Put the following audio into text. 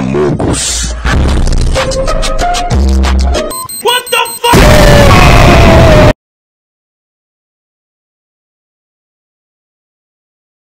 Camugos.